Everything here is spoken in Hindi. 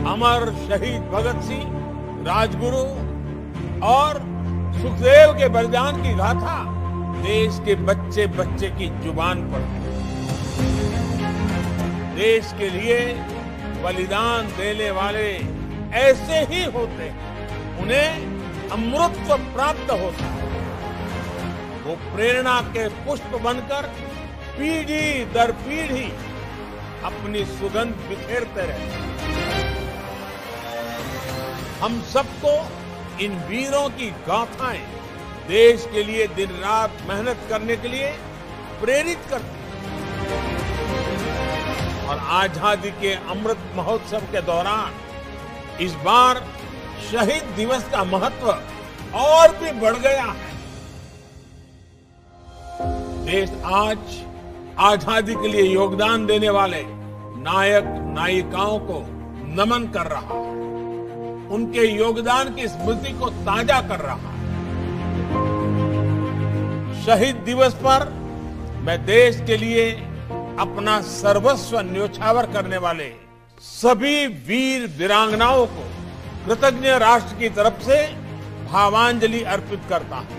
अमर शहीद भगत सिंह, राजगुरु और सुखदेव के बलिदान की गाथा देश के बच्चे बच्चे की ज़ुबान पर देश के लिए बलिदान देने वाले ऐसे ही होते हैं, उन्हें अमृतत्व प्राप्त होता है। वो प्रेरणा के पुष्प बनकर पीढ़ी दर पीढ़ी अपनी सुगंध बिखेरते रहते हैं। हम सबको इन वीरों की गाथाएँ देश के लिए दिन रात मेहनत करने के लिए प्रेरित करती हैं। और आज़ादी के अमृत महोत्सव के दौरान इस बार शहीद दिवस का महत्व और भी बढ़ गया है। देश आज आज़ादी के लिए योगदान देने वाले नायक, नायिकाओं को नमन कर रहा है। उनके योगदान की स्मृति को ताज़ा कर रहा है। शहीद दिवस पर मैं देश के लिए अपना सर्वस्व न्योछावर करने वाले सभी वीर वीरांगनाओं को कृतज्ञ राष्ट्र की तरफ़ से भावांजलि अर्पित करता हूँ।